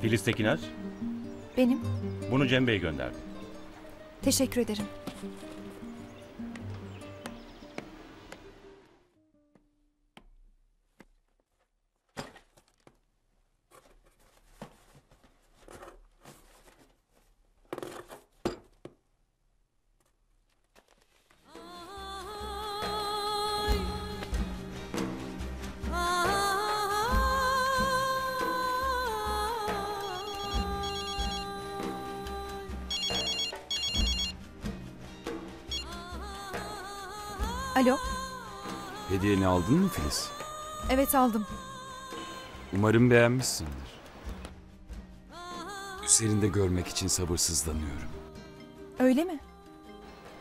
Filiz Tekiner, Benim. bunu Cem Bey gönderdi. Teşekkür ederim. Alo. Hediyeni aldın mı Filiz? Evet aldım. Umarım beğenmişsindir. Üzerinde görmek için sabırsızlanıyorum. Öyle mi?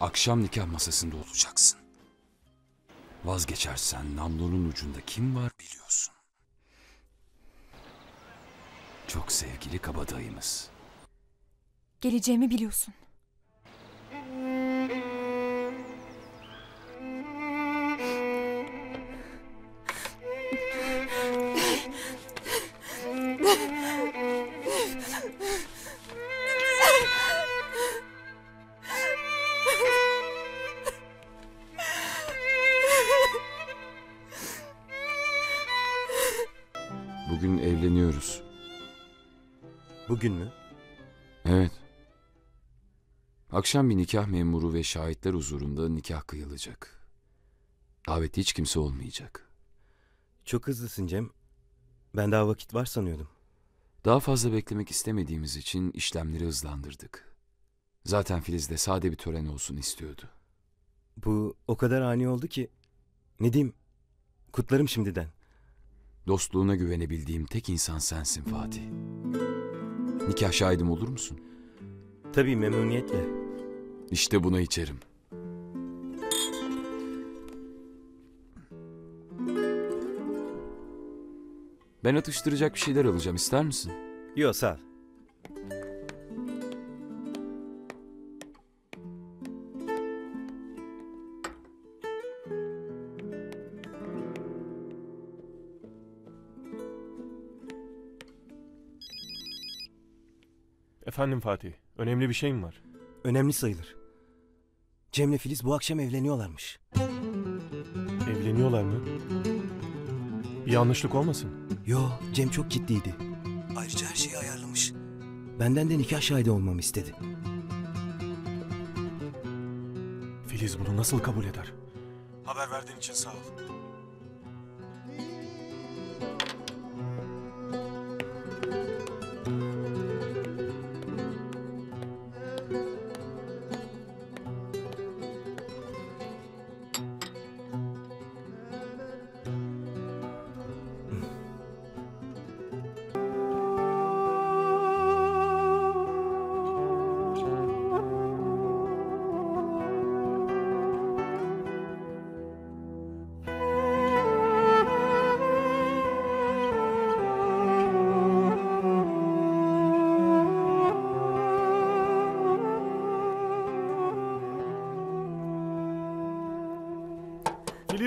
Akşam nikah masasında olacaksın. Vazgeçersen namlunun ucunda kim var biliyorsun. Çok sevgili kabadayımız. Geleceğimi biliyorsun. Evleniyoruz. Bugün mü? Evet. Akşam bir nikah memuru ve şahitler huzurunda nikah kıyılacak. Davetli hiç kimse olmayacak. Çok hızlısın Cem. Ben daha vakit var sanıyordum. Daha fazla beklemek istemediğimiz için işlemleri hızlandırdık. Zaten Filiz de sade bir tören olsun istiyordu. Bu o kadar ani oldu ki. Ne diyeyim? Kutlarım şimdiden. Dostluğuna güvenebildiğim tek insan sensin Fatih. Nikah şahidim olur musun? Tabii memnuniyetle. İşte buna içerim. Ben atıştıracak bir şeyler alacağım ister misin? Yo sağ ol. Efendim Fatih, önemli bir şey mi var? Önemli sayılır. Cem'le Filiz bu akşam evleniyorlarmış. Evleniyorlar mı? Bir yanlışlık olmasın? Yo Cem çok ciddiydi. Ayrıca her şeyi ayarlamış. Benden de nikah şahidi olmamı istedi. Filiz bunu nasıl kabul eder? Haber verdiğin için sağ ol.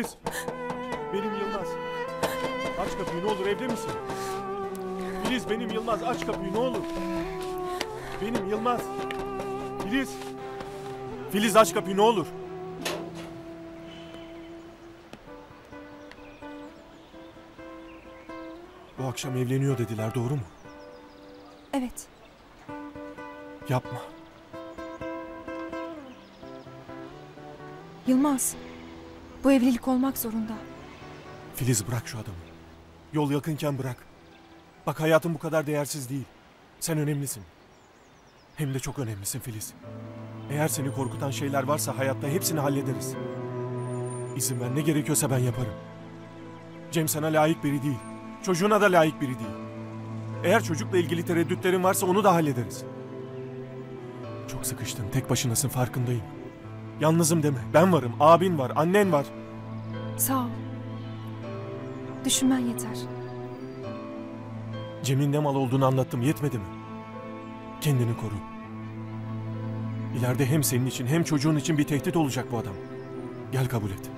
Filiz, benim Yılmaz. Aç kapıyı ne olur evde misin? Filiz benim Yılmaz aç kapıyı ne olur. Benim Yılmaz. Filiz. Filiz aç kapıyı ne olur. Bu akşam evleniyor dediler doğru mu? Evet. Yapma. Yılmaz. Bu evlilik olmak zorunda. Filiz bırak şu adamı. Yol yakınken bırak. Bak hayatın bu kadar değersiz değil. Sen önemlisin. Hem de çok önemlisin Filiz. Eğer seni korkutan şeyler varsa hayatta hepsini hallederiz. İzin ver ne gerekiyorsa ben yaparım. Cem sana layık biri değil. Çocuğuna da layık biri değil. Eğer çocukla ilgili tereddütlerin varsa onu da hallederiz. Çok sıkıştın, tek başınasın farkındayım. Yalnızım deme. Ben varım, abin var, annen var. Sağ ol. Düşünmen yeter. Cem'in ne mal olduğunu anlattım yetmedi mi? Kendini koru. İleride hem senin için hem çocuğun için bir tehdit olacak bu adam. Gel kabul et.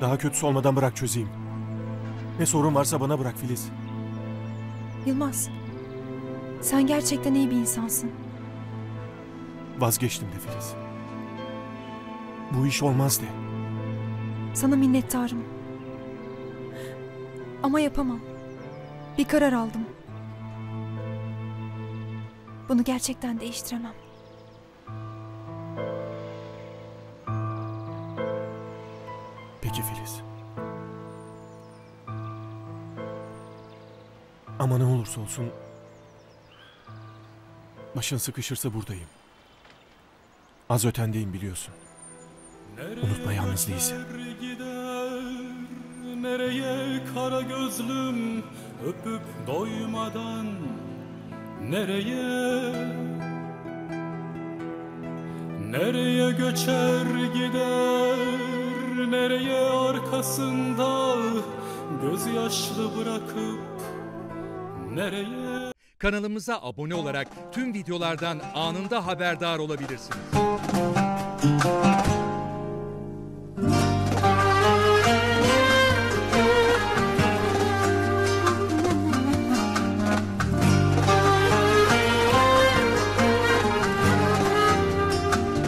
Daha kötüsü olmadan bırak çözeyim. Ne sorun varsa bana bırak Filiz. Yılmaz. Sen gerçekten iyi bir insansın. Vazgeçtim de Filiz. Bu iş olmaz de. Sana minnettarım. Ama yapamam. Bir karar aldım. Bunu gerçekten değiştiremem. Peki Filiz. Ama ne olursa olsun başın sıkışırsa buradayım. Az ötendeyim biliyorsun. Unutma yalnız değilsin. Nereye gider, nereye kara gözlüm öpüp doymadan nereye nereye göçer gider nereye arkasında gözyaşlı bırakıp nereye Kanalımıza abone olarak tüm videolardan anında haberdar olabilirsiniz.